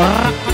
Música